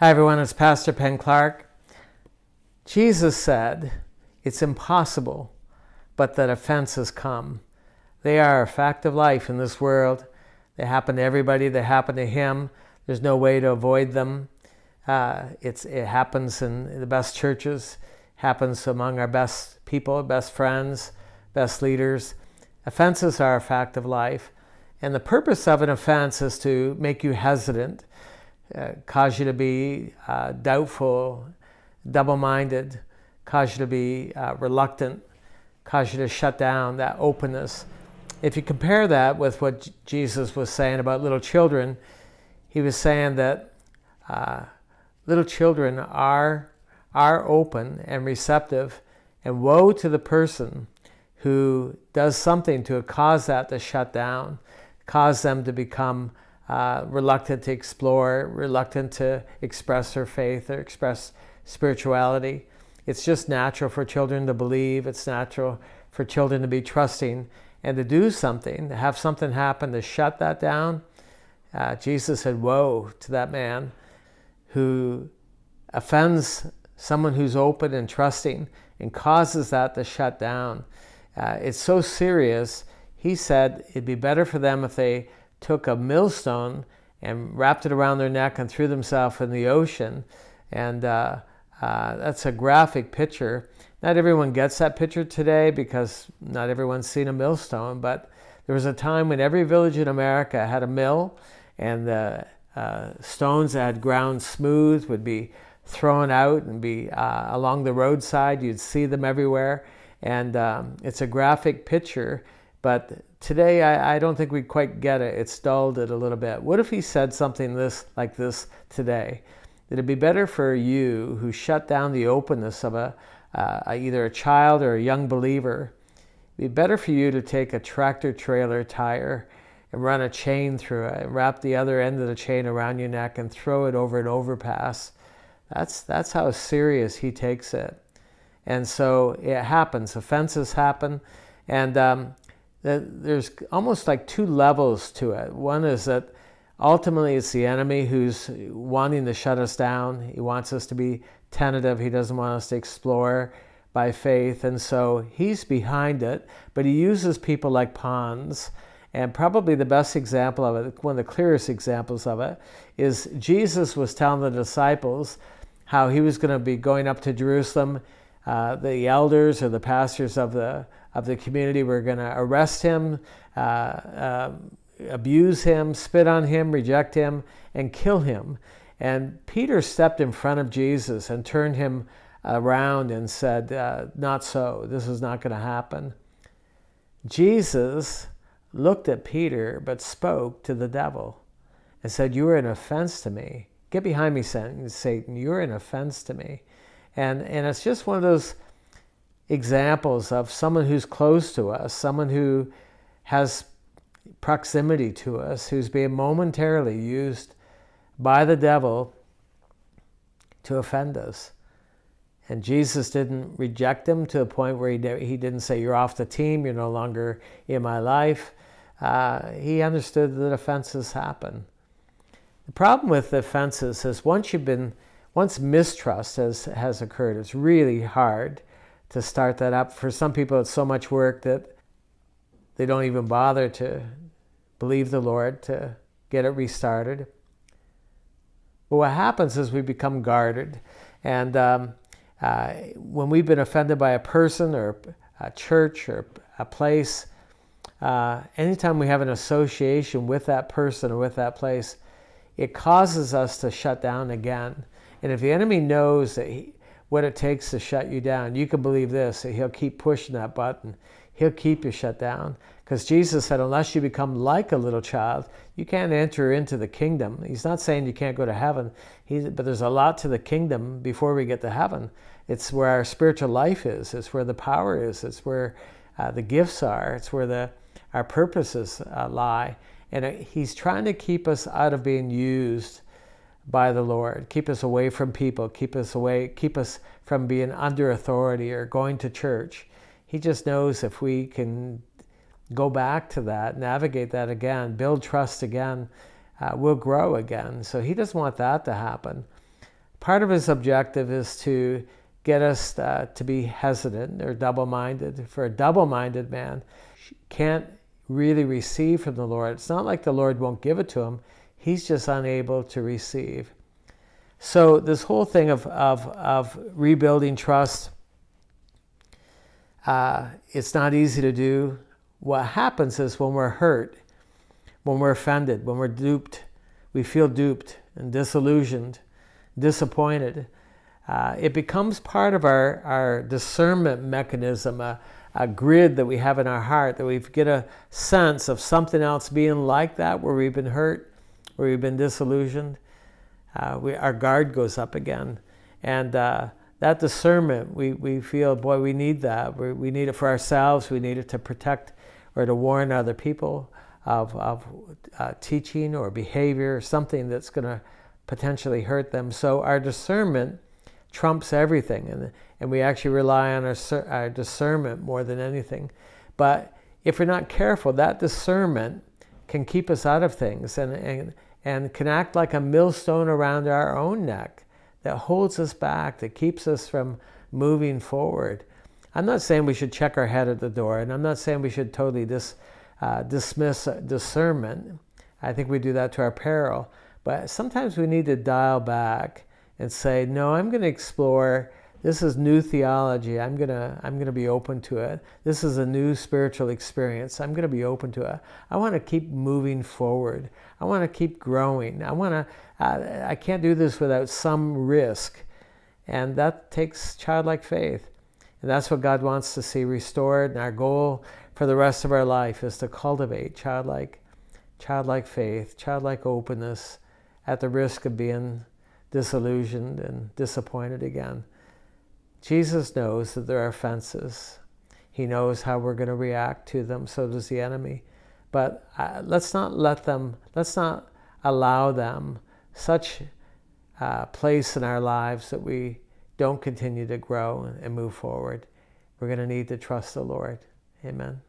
Hi, everyone. It's Pastor Penn Clark. Jesus said, It's impossible, but that offenses come. They are a fact of life in this world. They happen to everybody, they happen to Him. There's no way to avoid them. Uh, it's, it happens in the best churches, happens among our best people, best friends, best leaders. Offenses are a fact of life. And the purpose of an offense is to make you hesitant uh, cause you to be uh, doubtful, double minded, cause you to be uh, reluctant, cause you to shut down that openness. If you compare that with what Jesus was saying about little children, he was saying that uh, little children are, are open and receptive, and woe to the person who does something to cause that to shut down, cause them to become uh, reluctant to explore, reluctant to express their faith or express spirituality. It's just natural for children to believe, it's natural for children to be trusting and to do something, to have something happen to shut that down. Uh, Jesus said, Woe to that man who offends someone who's open and trusting and causes that to shut down. Uh, it's so serious. He said it'd be better for them if they took a millstone and wrapped it around their neck and threw themselves in the ocean. And uh, uh, that's a graphic picture. Not everyone gets that picture today because not everyone's seen a millstone, but there was a time when every village in America had a mill, and the uh, stones that had ground smooth would be thrown out and be uh, along the roadside. You'd see them everywhere. And um, it's a graphic picture but today, I, I, don't think we quite get it. It's dulled it a little bit. What if he said something this like this today? It'd be better for you who shut down the openness of a, uh, either a child or a young believer. It'd be better for you to take a tractor trailer tire and run a chain through it, and wrap the other end of the chain around your neck and throw it over an overpass. That's, that's how serious he takes it. And so it happens. Offenses happen. And um, there's almost like two levels to it. One is that ultimately it's the enemy who's wanting to shut us down. He wants us to be tentative. He doesn't want us to explore by faith. And so he's behind it, but he uses people like pawns. And probably the best example of it, one of the clearest examples of it, is Jesus was telling the disciples how he was going to be going up to Jerusalem. Uh, the elders or the pastors of the of the community were going to arrest him, uh, uh, abuse him, spit on him, reject him, and kill him. And Peter stepped in front of Jesus and turned him around and said, uh, Not so. This is not going to happen. Jesus looked at Peter but spoke to the devil and said, You are an offense to me. Get behind me, Satan. You're an offense to me. And, and it's just one of those examples of someone who's close to us, someone who has proximity to us, who's being momentarily used by the devil to offend us. And Jesus didn't reject him to the point where he, he didn't say, You're off the team, you're no longer in my life. Uh, he understood that offenses happen. The problem with offenses is once you've been, once mistrust has, has occurred, it's really hard to start that up. For some people, it's so much work that they don't even bother to believe the Lord to get it restarted. But what happens is we become guarded. And um, uh, when we've been offended by a person or a church or a place, uh, anytime we have an association with that person or with that place, it causes us to shut down again. And if the enemy knows that he, what it takes to shut you down. You can believe this, he'll keep pushing that button. He'll keep you shut down. Because Jesus said, unless you become like a little child, you can't enter into the kingdom. He's not saying you can't go to heaven, He's, but there's a lot to the kingdom before we get to heaven. It's where our spiritual life is, it's where the power is, it's where uh, the gifts are, it's where the, our purposes uh, lie. And it, He's trying to keep us out of being used by the Lord. Keep us away from people. Keep us away. Keep us from being under authority or going to church. He just knows if we can go back to that, navigate that again, build trust again, uh, we'll grow again. So he doesn't want that to happen. part of his objective is to get us uh, to be hesitant or double minded. For a double minded man, can't really receive from the Lord. It's not like the Lord won't give it to him, he's just unable to receive. So, this whole thing of, of, of rebuilding trust, uh, it's not easy to do. What happens is when we're hurt, when we're offended, when we're duped, we feel duped and disillusioned, disappointed. Uh, it becomes part of our, our discernment mechanism, a, a grid that we have in our heart, that we get a sense of something else being like that, where we've been hurt, where we've been disillusioned. Uh, we, our guard goes up again. And uh, that discernment, we, we feel, boy, we need that. We, we need it for ourselves, we need it to protect or to warn other people of, of uh, teaching or behavior, or something that's going to potentially hurt them. So our discernment trumps everything, and, and we actually rely on our, our discernment more than anything. But if we're not careful, that discernment can keep us out of things and, and, and can act like a millstone around our own neck that holds us back, that keeps us from moving forward. I'm not saying we should check our head at the door, and I'm not saying we should totally dis, uh, dismiss discernment. I think we do that to our peril. But sometimes we need to dial back and say, no, I'm going to explore. This is new theology. I'm going to I'm going to be open to it. This is a new spiritual experience. I'm going to be open to it. I want to keep moving forward. I want to keep growing. I want to uh, I can't do this without some risk. And that takes childlike faith. And that's what God wants to see restored. And our goal for the rest of our life is to cultivate childlike childlike faith, childlike openness at the risk of being disillusioned and disappointed again. Jesus knows that there are fences. He knows how we're going to react to them, so does the enemy. But uh, let's not let them, let's not allow them such uh, place in our lives that we don't continue to grow and move forward. We're going to need to trust the Lord. Amen.